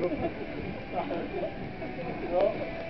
그럼. 그럼.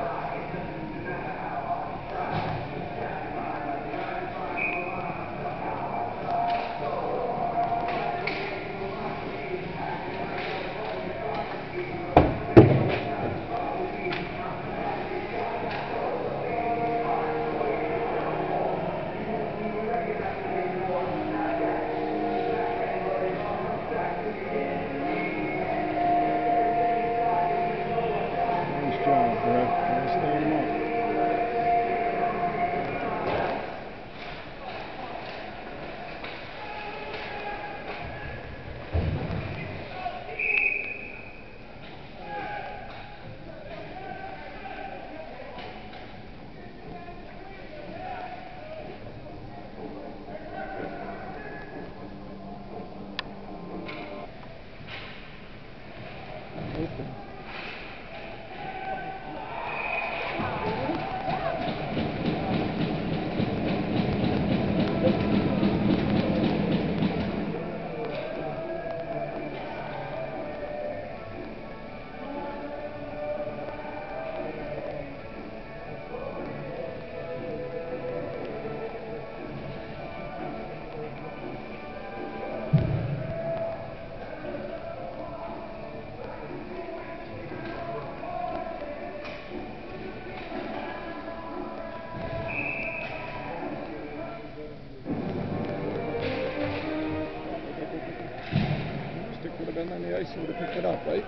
ice, would have picked it up, right?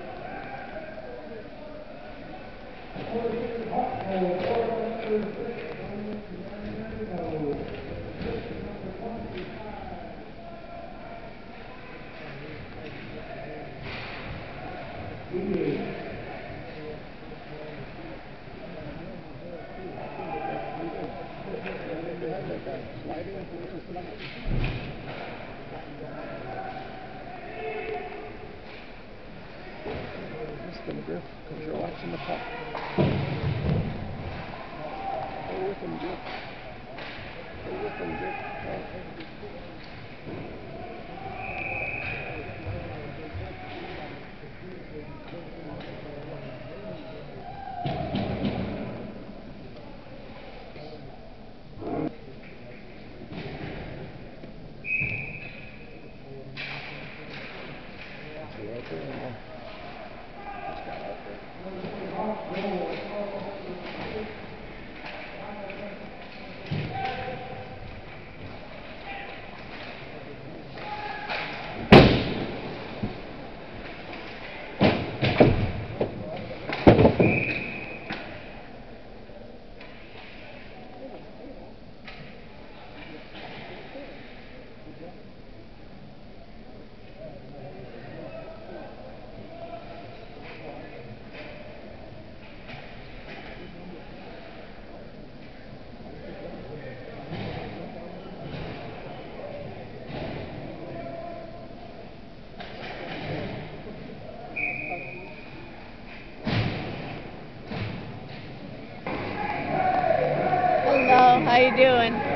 Sliding Mr. McGriff, because you're watching the puck. Go with him, Dick. Go with him, Dick. You doing?